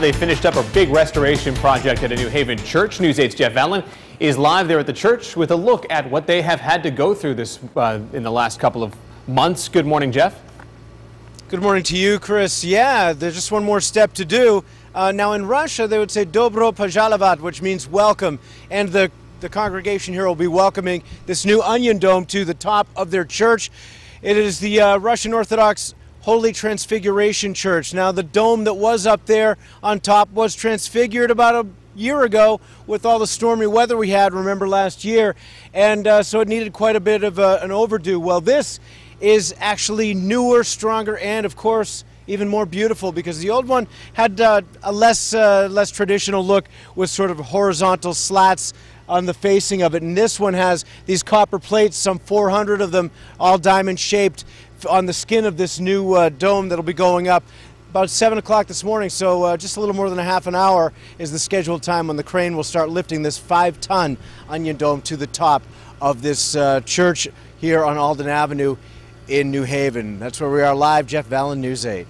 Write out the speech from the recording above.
They finished up a big restoration project at a New Haven church. News 8's Jeff Allen is live there at the church with a look at what they have had to go through this uh, in the last couple of months. Good morning, Jeff. Good morning to you, Chris. Yeah, there's just one more step to do. Uh, now, in Russia, they would say Dobro Pazhalavat, which means welcome. And the, the congregation here will be welcoming this new onion dome to the top of their church. It is the uh, Russian Orthodox Holy Transfiguration Church. Now, the dome that was up there on top was transfigured about a year ago with all the stormy weather we had, remember last year, and uh, so it needed quite a bit of uh, an overdue. Well, this is actually newer, stronger, and of course, even more beautiful because the old one had uh, a less uh, less traditional look with sort of horizontal slats on the facing of it. And this one has these copper plates, some 400 of them, all diamond shaped, on the skin of this new uh, dome that'll be going up about 7 o'clock this morning, so uh, just a little more than a half an hour is the scheduled time when the crane will start lifting this five ton onion dome to the top of this uh, church here on Alden Avenue in New Haven. That's where we are live. Jeff Vallon, News 8.